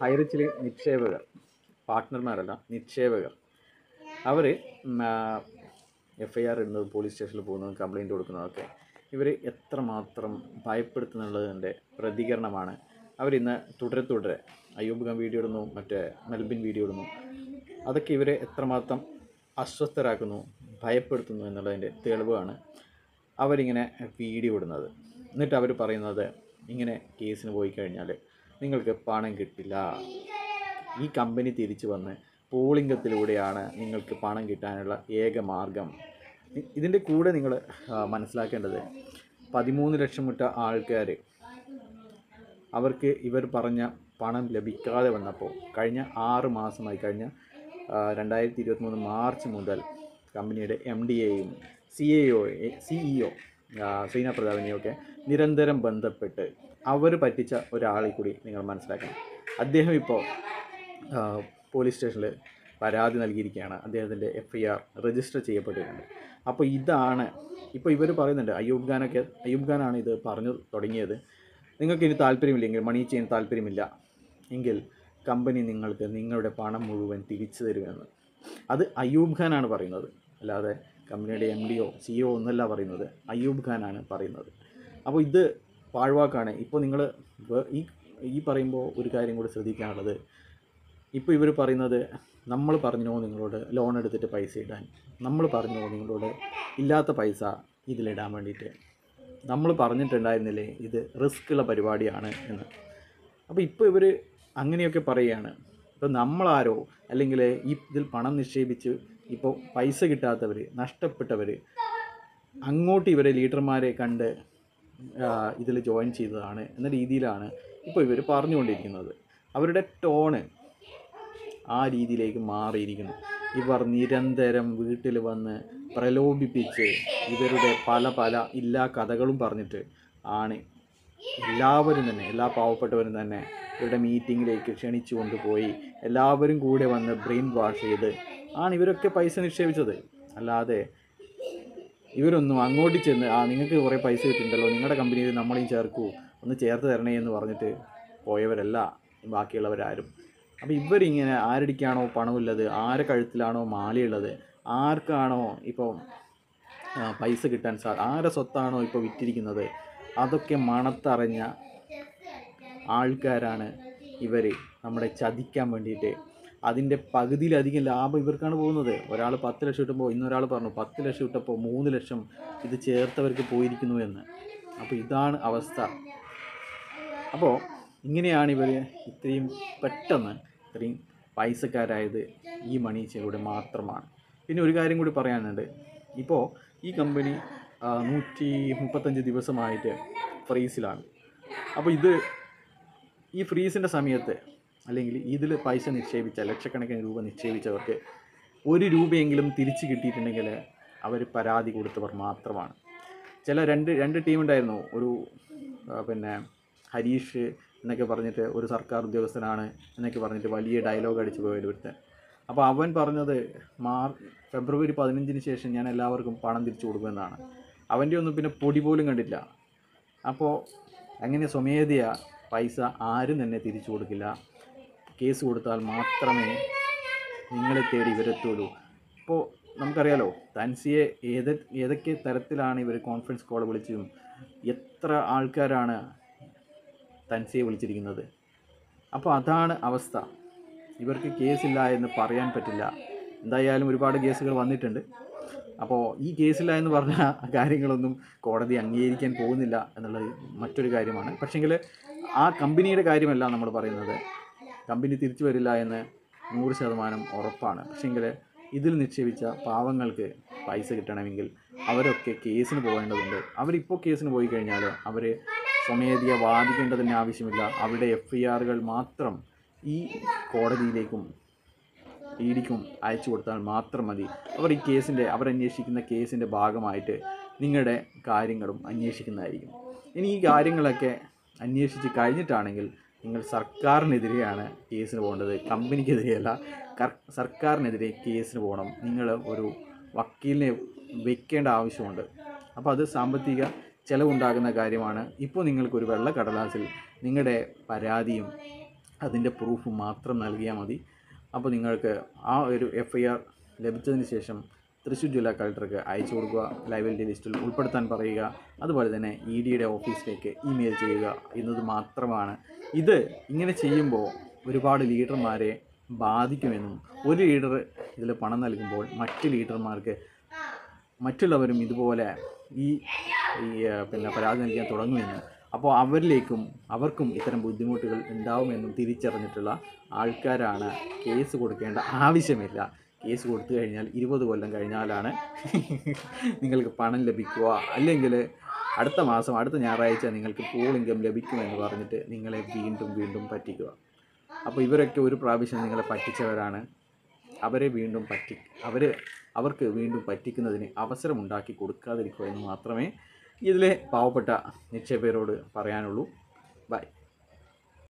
ഹൈറിച്ചിൽ നിക്ഷേപകർ പാർട്ട്ണർമാരല്ല നിക്ഷേപകർ. അവർ എഫ് ഐ ആർ ഇടുന്നത് പോലീസ് സ്റ്റേഷനിൽ പോകുന്നതും കംപ്ലയിന്റ് കൊടുക്കുന്നതൊക്കെ ഇവർ എത്രമാത്രം ഭയപ്പെടുത്തുന്നുള്ളതിന്റെ പ്രതികരണമാണ്. അവരിന്ന് തുടരെ തുടരെ അയ്യൂബ് ഖാൻ വീഡിയോ ഇടുന്നു മറ്റേ മെൽബിൻ വീഡിയോ ഇടുന്നു. അതൊക്കെ ഇവരെ എത്രമാത്രം അസ്വസ്ഥരാക്കുന്നു ഭയപ്പെടുത്തുന്നു എന്നുള്ളതിന്റെ തെളിവാണ് അവരിങ്ങനെ വീഡിയോ ഇടുന്നത്. എന്നിട്ട് അവർ പറയുന്നത് ഇങ്ങനെ കേസിന് പോയി കഴിഞ്ഞാൽ നിങ്ങൾക്ക് പണം കിട്ടില്ല. ഈ കമ്പനി തിരിച്ചു വന്ന് പോളിംഗത്തിലൂടെയാണ് നിങ്ങൾക്ക് പണം കിട്ടാനുള്ള ഏക മാർഗം. ഇതിന്റെ കൂടെ നിങ്ങൾ മനസ്സിലാക്കേണ്ടത് പതിമൂന്ന് ലക്ഷം വിട്ട ആൾക്കാർ അവർക്ക് ഇവർ പറഞ്ഞ പണം ലഭിക്കാതെ വന്നപ്പോൾ കഴിഞ്ഞ ആറ് മാസമായി കഴിഞ്ഞ രണ്ടായിരത്തി ഇരുപത്തി മൂന്ന് മാർച്ച് മുതൽ കമ്പനിയുടെ എം ഡി എയും C A O CEO Sreena പ്രതാപിനെയൊക്കെ നിരന്തരം ബന്ധപ്പെട്ട് അവർ പറ്റിച്ച ഒരാളെ കൂടി നിങ്ങൾ മനസ്സിലാക്കണം. അദ്ദേഹം ഇപ്പോൾ പോലീസ് സ്റ്റേഷനിൽ പരാതി നൽകിയിരിക്കുകയാണ്. അദ്ദേഹത്തിന്റെ എഫ് ഐ ആർ രജിസ്റ്റർ ചെയ്യപ്പെട്ടിട്ടുണ്ട്. അപ്പോൾ ഇതാണ് ഇപ്പോൾ ഇവർ പറയുന്നുണ്ട് അയ്യൂബ് ഖാനൊക്കെ അയ്യൂബ് ഖാനാണ് ഇത് പറഞ്ഞു തുടങ്ങിയത്. നിങ്ങൾക്ക് ഇനി താല്പര്യമില്ലെങ്കിൽ മണി ചെയ്യാൻ താല്പര്യമില്ല എങ്കിൽ കമ്പനി നിങ്ങൾക്ക് നിങ്ങളുടെ പണം മുഴുവൻ തിരിച്ചു തരുമെന്ന്. അത് അയ്യൂബ് ഖാനാണ് പറയുന്നത്. അല്ലാതെ കമ്പനിയുടെ എം ഡിയോ സിഇഒ ഒന്നല്ല പറയുന്നത്. അയ്യൂബ് ഖാനാണ് പറയുന്നത്. അപ്പോൾ ഇത് പാഴ്വാക്കാണ്. ഇപ്പോൾ നിങ്ങൾ ഈ ഈ പറയുമ്പോൾ ഒരു കാര്യം കൂടി ശ്രദ്ധിക്കാനുള്ളത്. ഇപ്പോൾ ഇവർ പറയുന്നത് നമ്മൾ പറഞ്ഞോ നിങ്ങളോട് ലോൺ എടുത്തിട്ട് പൈസ ഇടാൻ. നമ്മൾ പറഞ്ഞോ നിങ്ങളോട് ഇല്ലാത്ത പൈസ ഇതിലിടാൻ വേണ്ടിയിട്ട്. നമ്മൾ പറഞ്ഞിട്ടുണ്ടായിരുന്നില്ലേ ഇത് റിസ്ക് ഉള്ള പരിപാടിയാണ് എന്ന്. അപ്പോൾ ഇപ്പോൾ ഇവർ അങ്ങനെയൊക്കെ പറയുകയാണ്. ഇപ്പോൾ നമ്മളാരോ അല്ലെങ്കിൽ ഈ ഇതിൽ പണം നിക്ഷേപിച്ച് ഇപ്പോൾ പൈസ കിട്ടാത്തവർ നഷ്ടപ്പെട്ടവർ അങ്ങോട്ട് ഇവരെ ലീഡർമാരെ കണ്ട് ഇതിൽ ജോയിൻ ചെയ്തതാണ് എന്ന രീതിയിലാണ് ഇപ്പോൾ ഇവർ പറഞ്ഞുകൊണ്ടിരിക്കുന്നത്. അവരുടെ ടോണ് ആ രീതിയിലേക്ക് മാറിയിരിക്കുന്നു. ഇവർ നിരന്തരം വീട്ടിൽ വന്ന് പ്രലോഭിപ്പിച്ച് ഇവരുടെ പല പല എല്ലാ കഥകളും പറഞ്ഞിട്ട് ആണ്. എല്ലാവരും തന്നെ എല്ലാ പാവപ്പെട്ടവരും തന്നെ ഇവരുടെ മീറ്റിങ്ങിലേക്ക് ക്ഷണിച്ചു കൊണ്ടുപോയി എല്ലാവരും കൂടെ വന്ന് ബ്രെയിൻ വാഷ് ചെയ്ത് ആണ് ഇവരൊക്കെ പൈസ നിക്ഷേപിച്ചത്. അല്ലാതെ ഇവരൊന്നും അങ്ങോട്ട് ചെന്ന് ആ നിങ്ങൾക്ക് കുറേ പൈസ കിട്ടിയിട്ടുണ്ടല്ലോ നിങ്ങളുടെ കമ്പനിയിൽ നമ്മളെയും ചേർക്കൂ ഒന്ന് ചേർത്ത് തരണേ എന്ന് പറഞ്ഞിട്ട് പോയവരല്ല ബാക്കിയുള്ളവരാരും. അപ്പോൾ ഇവരിങ്ങനെ ആരടിക്കാണോ പണമുള്ളത് ആരെ കഴുത്തിലാണോ മാലയുള്ളത് ആർക്കാണോ ഇപ്പോൾ പൈസ കിട്ടാൻ സാ ആരെ സ്വത്താണോ ഇപ്പോൾ വിറ്റിരിക്കുന്നത് അതൊക്കെ മണത്തറിഞ്ഞ ആൾക്കാരാണ് ഇവർ നമ്മളെ ചതിക്കാൻ വേണ്ടിയിട്ട് അതിന്റെ പകുതിയിലധികം ലാഭം ഇവർക്കാണ് പോകുന്നത്. ഒരാൾ പത്ത് ലക്ഷം ഇട്ടപ്പോൾ ഇന്നൊരാൾ പറഞ്ഞു പത്ത് ലക്ഷം ഇട്ടപ്പോൾ മൂന്ന് ലക്ഷം ഇത് ചേർത്തവർക്ക് പോയിരിക്കുന്നു എന്ന്. അപ്പോൾ ഇതാണ് അവസ്ഥ. അപ്പോൾ ഇങ്ങനെയാണ് ഇവർ ഇത്രയും പെട്ടെന്ന് ഇത്രയും പൈസക്കാരായത് ഈ മണീച്ചയിലൂടെ മാത്രമാണ്. പിന്നെ ഒരു കാര്യം കൂടി പറയാനുണ്ട്. ഇപ്പോൾ ഈ കമ്പനി നൂറ്റി മുപ്പത്തഞ്ച് ദിവസമായിട്ട് ഫ്രീസിലാണ്. അപ്പോൾ ഇത് ഈ ഫ്രീസിന്റെ സമയത്ത് അല്ലെങ്കിൽ ഇതിൽ പൈസ നിക്ഷേപിച്ച ലക്ഷക്കണക്കിന് രൂപ നിക്ഷേപിച്ചവർക്ക് ഒരു രൂപയെങ്കിലും തിരിച്ചു കിട്ടിയിട്ടുണ്ടെങ്കിൽ അവർ പരാതി കൊടുത്തവർ മാത്രമാണ്. ചില രണ്ട് രണ്ട് ടീമുണ്ടായിരുന്നു ഒരു പിന്നെ ഹരീഷ് എന്നൊക്കെ പറഞ്ഞിട്ട് ഒരു സർക്കാർ ഉദ്യോഗസ്ഥനാണ് എന്നൊക്കെ പറഞ്ഞിട്ട് വലിയ ഡയലോഗ് അടിച്ചു പോയത് ഒരുത്തൻ അപ്പോൾ അവൻ പറഞ്ഞത് മാർ ഫെബ്രുവരി പതിനഞ്ചിന് ശേഷം ഞാൻ എല്ലാവർക്കും പണം തിരിച്ചു കൊടുക്കുമെന്നാണ് അവന്റെ ഒന്നും പിന്നെ പൊടി പോലും കണ്ടില്ല. അപ്പോൾ അങ്ങനെ സ്വമേധയാ പൈസ ആരും തന്നെ തിരിച്ചു കൊടുക്കില്ല? കേസ് കൊടുത്താൽ മാത്രമേ നിങ്ങളെ തേടി ഇവരെത്തുള്ളൂ ഇപ്പോൾ നമുക്കറിയാലോ തൻസിയെ ഏത് ഏതൊക്കെ തരത്തിലാണ് ഇവർ കോൺഫറൻസ് കോൾ വിളിച്ചതും എത്ര ആൾക്കാരാണ് തൻസിയെ വിളിച്ചിരിക്കുന്നത്. അപ്പോൾ അതാണ് അവസ്ഥ. ഇവർക്ക് കേസില്ല എന്ന് പറയാൻ പറ്റില്ല. എന്തായാലും ഒരുപാട് കേസുകൾ വന്നിട്ടുണ്ട്. അപ്പോൾ ഈ കേസില്ല എന്ന് പറഞ്ഞ കാര്യങ്ങളൊന്നും കോടതി അംഗീകരിക്കാൻ പോകുന്നില്ല എന്നുള്ളത് മറ്റൊരു കാര്യമാണ്. പക്ഷേങ്കിൽ ആ കമ്പനിയുടെ കാര്യമല്ല നമ്മൾ പറയുന്നത്. കമ്പനി തിരിച്ചു വരില്ല എന്ന് നൂറ് ശതമാനം ഉറപ്പാണ്. പക്ഷേങ്കിൽ ഇതിൽ നിക്ഷേപിച്ച പാവങ്ങൾക്ക് പൈസ കിട്ടണമെങ്കിൽ അവരൊക്കെ കേസിന് പോകേണ്ടതുണ്ട്. അവരിപ്പോൾ കേസിന് പോയി കഴിഞ്ഞാൽ അവർ സ്വമേധയ വാദിക്കേണ്ടതിന്റെ ആവശ്യമില്ല. അവരുടെ എഫ് ഐ ആറുകൾ മാത്രം ഈ കോടതിയിലേക്കും ഇ ഡിക്കും അയച്ചു കൊടുത്താൽ മാത്രം മതി. അവർ ഈ കേസിന്റെ അവരന്വേഷിക്കുന്ന കേസിന്റെ ഭാഗമായിട്ട് നിങ്ങളുടെ കാര്യങ്ങളും അന്വേഷിക്കുന്നതായിരിക്കും. ഇനി ഈ കാര്യങ്ങളൊക്കെ അന്വേഷിച്ച് കഴിഞ്ഞിട്ടാണെങ്കിൽ നിങ്ങൾ സർക്കാരിനെതിരെയാണ് കേസിന് പോകേണ്ടത്. കമ്പനിക്കെതിരെയല്ല സർക്കാരിനെതിരെ കേസിന് പോകണം. നിങ്ങൾ ഒരു വക്കീലിനെ വെക്കേണ്ട ആവശ്യമുണ്ട്. അപ്പോൾ അത് സാമ്പത്തിക ചിലവുണ്ടാകുന്ന കാര്യമാണ്. ഇപ്പോൾ നിങ്ങൾക്കൊരു വെള്ള കടലാസിൽ നിങ്ങളുടെ പരാതിയും അതിന്റെ പ്രൂഫ് മാത്രം നൽകിയാൽ മതി. അപ്പോൾ നിങ്ങൾക്ക് ആ ഒരു എഫ് ഐ ആർ ലഭിച്ചതിന് ശേഷം തൃശ്ശൂർ ജില്ലാ കളക്ടർക്ക് അയച്ചു കൊടുക്കുക ലൈബിലിറ്റി ലിസ്റ്റിൽ ഉൾപ്പെടുത്താൻ പറയുക അതുപോലെ തന്നെ ഇ ഡിയുടെ ഓഫീസിലേക്ക് ഇമെയിൽ ചെയ്യുക എന്നത് മാത്രമാണ്. ഇത് ഇങ്ങനെ ചെയ്യുമ്പോൾ ഒരുപാട് ലീഡർമാരെ ബാധിക്കുമെന്നും ഒരു ലീഡർ ഇതിൽ പണം നൽകുമ്പോൾ മറ്റ് ലീഡർമാർക്ക് മറ്റുള്ളവരും ഇതുപോലെ ഈ പിന്നെ പരാതി നൽകാൻ തുടങ്ങുമെന്നും അപ്പോൾ അവരിലേക്കും അവർക്കും ഇത്തരം ബുദ്ധിമുട്ടുകൾ ഉണ്ടാവുമെന്നും തിരിച്ചറിഞ്ഞിട്ടുള്ള ആൾക്കാരാണ് കേസ് കൊടുക്കേണ്ട ആവശ്യമില്ല. കേസ് കൊടുത്തു കഴിഞ്ഞാൽ ഇരുപത് കൊല്ലം കഴിഞ്ഞാലാണ് നിങ്ങൾക്ക് പണം ലഭിക്കുക. അല്ലെങ്കിൽ അടുത്ത മാസം അടുത്ത ഞായറാഴ്ച നിങ്ങൾക്ക് പൂൾ ഇൻകം ലഭിക്കുമെന്ന് പറഞ്ഞിട്ട് നിങ്ങളെ വീണ്ടും വീണ്ടും പറ്റിക്കുക. അപ്പോൾ ഇവരൊക്കെ ഒരു പ്രാവശ്യം നിങ്ങളെ പറ്റിച്ചവരാണ്. അവരെ വീണ്ടും പറ്റി അവർ അവർക്ക് വീണ്ടും പറ്റിക്കുന്നതിന് അവസരമുണ്ടാക്കി കൊടുക്കാതിരിക്കുക എന്ന് മാത്രമേ ഇതിലെ പാവപ്പെട്ട നിക്ഷേപകരോട് പറയാനുള്ളൂ. ബൈ.